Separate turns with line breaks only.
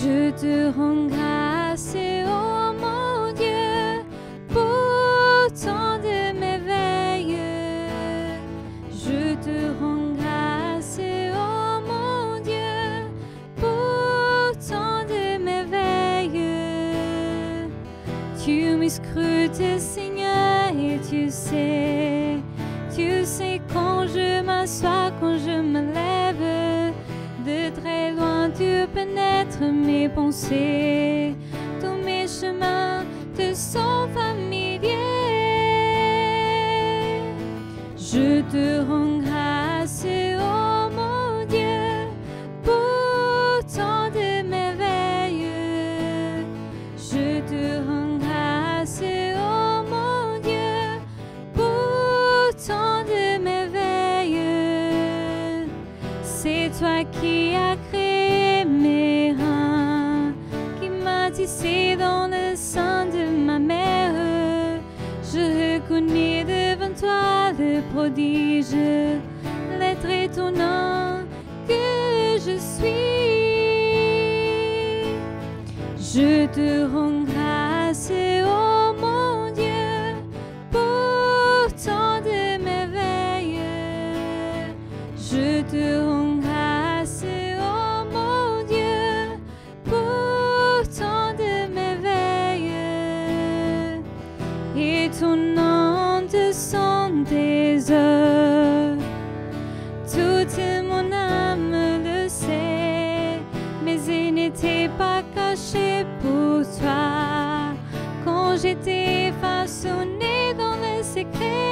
Je te rends grâce, oh mon Dieu, pour tant de merveilles. Je te rends grâce, oh mon Dieu, pour tant de merveilles. Tu me scrutes, Seigneur, et tu sais, tu sais quand je m'assois, quand je me lève, de très loin tu pénètres mes pensées, tous mes chemins te sont familiers. Je te rends grâce, oh mon Dieu, pour tant de merveilles. Je te rends grâce, oh mon Dieu, pour tant de merveilles. C'est toi qui as créé prodige, l'être étonnant que je suis. Je te rends grâce, oh mon Dieu, pour tant de merveilles. Je te rends grâce, oh mon Dieu, pour tant de merveilles. Étonnantes toi quand j'étais façonné dans le secret.